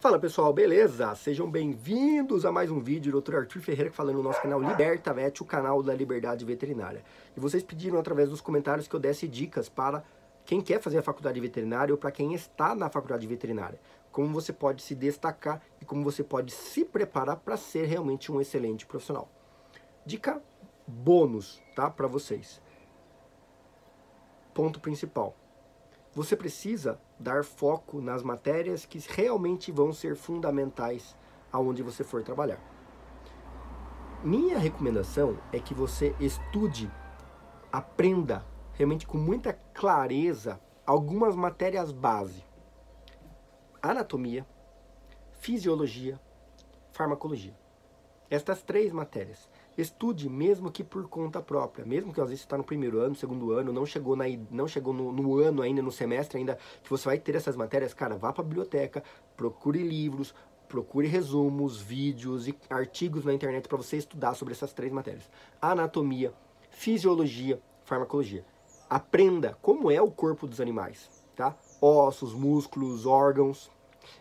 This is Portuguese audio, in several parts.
Fala pessoal, beleza? Sejam bem-vindos a mais um vídeo do Dr. Arthur Ferreira falando no nosso canal Liberta Vet, o canal da Liberdade Veterinária. E vocês pediram através dos comentários que eu desse dicas para quem quer fazer a faculdade veterinária ou para quem está na faculdade veterinária. Como você pode se destacar e como você pode se preparar para ser realmente um excelente profissional. Dica bônus, tá? Para vocês. Ponto principal você precisa dar foco nas matérias que realmente vão ser fundamentais aonde você for trabalhar. Minha recomendação é que você estude, aprenda realmente com muita clareza algumas matérias base: anatomia, fisiologia, farmacologia. Estas três matérias. Estude mesmo que por conta própria, mesmo que às vezes você está no primeiro ano, segundo ano, não chegou, na, não chegou no, no, ano ainda, no semestre ainda, que você vai ter essas matérias, cara, vá para a biblioteca, procure livros, procure resumos, vídeos e artigos na internet para você estudar sobre essas três matérias: anatomia, fisiologia, farmacologia. Aprenda como é o corpo dos animais, tá? Ossos, músculos, órgãos,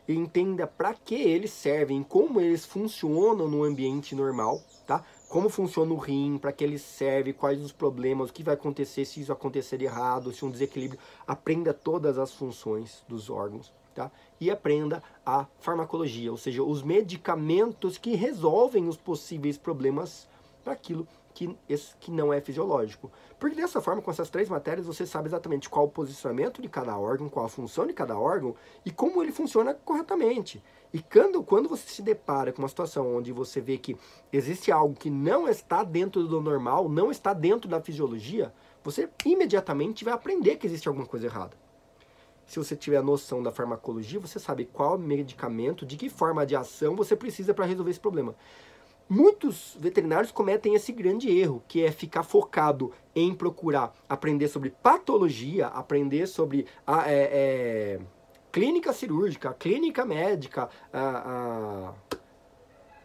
e entenda para que eles servem, como eles funcionam no ambiente normal, tá? Como funciona o rim, para que ele serve, quais os problemas, o que vai acontecer se isso acontecer errado, se um desequilíbrio. Aprenda todas as funções dos órgãos, tá? E aprenda a farmacologia, ou seja, os medicamentos que resolvem os possíveis problemas para aquilo que, esse, que não é fisiológico. Porque dessa forma, com essas três matérias, você sabe exatamente qual o posicionamento de cada órgão, qual a função de cada órgão e como ele funciona corretamente. E quando, quando você se depara com uma situação onde você vê que existe algo que não está dentro do normal, não está dentro da fisiologia, você imediatamente vai aprender que existe alguma coisa errada. Se você tiver a noção da farmacologia, você sabe qual medicamento, de que forma de ação você precisa para resolver esse problema. Muitos veterinários cometem esse grande erro, que é ficar focado em procurar aprender sobre patologia, aprender sobre a, é, é, clínica cirúrgica, clínica médica, a, a,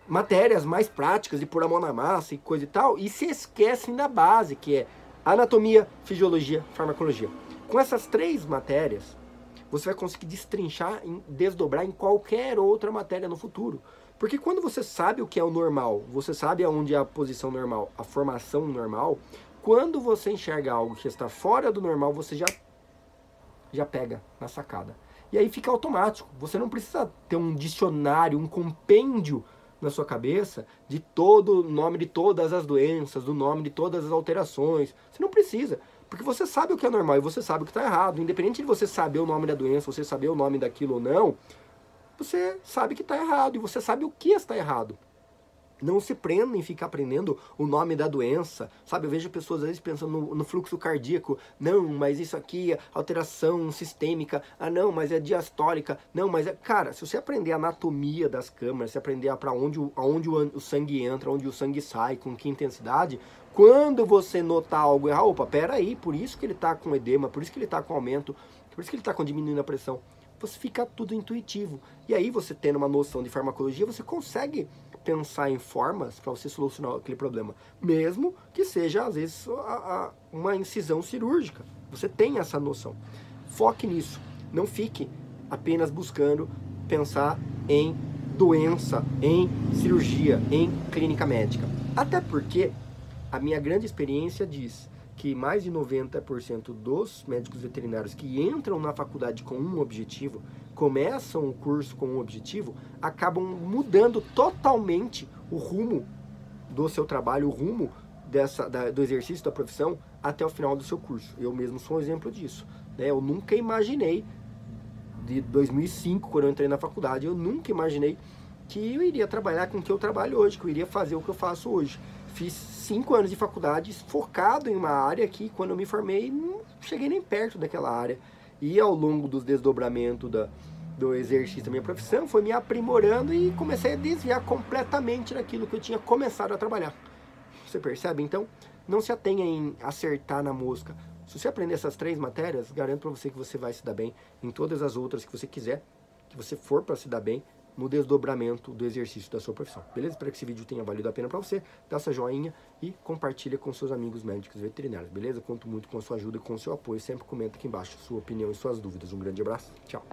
matérias mais práticas de pôr a mão na massa e coisa e tal, e se esquecem da base, que é anatomia, fisiologia, farmacologia. Com essas três matérias, você vai conseguir destrinchar, desdobrar em qualquer outra matéria no futuro. Porque quando você sabe o que é o normal, você sabe aonde é a posição normal, a formação normal, quando você enxerga algo que está fora do normal, você já, já pega na sacada. E aí fica automático. Você não precisa ter um dicionário, um compêndio na sua cabeça de todo o nome de todas as doenças, do nome de todas as alterações. Você não precisa. Porque você sabe o que é normal e você sabe o que está errado. Independente de você saber o nome da doença, você saber o nome daquilo ou não, você sabe que está errado e você sabe o que está errado. Não se prenda em ficar aprendendo o nome da doença, sabe? Eu vejo pessoas às vezes pensando no, no, fluxo cardíaco. Não, mas isso aqui é alteração sistêmica. Ah, não, mas é diastólica. Não, mas é. Cara, se você aprender a anatomia das câmaras, se aprender para onde, o, o sangue entra, onde o sangue sai, com que intensidade, quando você notar algo errado, opa, peraí, por isso que ele está com edema, por isso que ele está com aumento, por isso que ele está com diminuindo a pressão você fica tudo intuitivo. E aí você tendo uma noção de farmacologia, você consegue pensar em formas para você solucionar aquele problema, mesmo que seja às vezes a, a, uma incisão cirúrgica. Você tem essa noção. Foque nisso. Não fique apenas buscando pensar em doença, em cirurgia, em clínica médica. Até porque a minha grande experiência diz que mais de 90% dos médicos veterinários que entram na faculdade com um objetivo, começam o curso com um objetivo, acabam mudando totalmente o rumo do seu trabalho, o rumo dessa, da, do exercício da profissão até o final do seu curso. Eu mesmo sou um exemplo disso. Né? Eu nunca imaginei, de 2005, quando eu entrei na faculdade, eu nunca imaginei que eu iria trabalhar com o que eu trabalho hoje, que eu iria fazer o que eu faço hoje. Fiz cinco anos de faculdade focado em uma área que, quando eu me formei, não cheguei nem perto daquela área. E ao longo dos desdobramentos da, do exercício da minha profissão, foi me aprimorando e comecei a desviar completamente daquilo que eu tinha começado a trabalhar. Você percebe? Então, não se atenha em acertar na mosca. Se você aprender essas três matérias, garanto para você que você vai se dar bem em todas as outras que você quiser, que você for para se dar bem, no desdobramento do exercício da sua profissão. Beleza? Espero que esse vídeo tenha valido a pena para você. Dá essa joinha e compartilha com seus amigos médicos veterinários. Beleza? Conto muito com a sua ajuda e com o seu apoio. Sempre comenta aqui embaixo sua opinião e suas dúvidas. Um grande abraço. Tchau.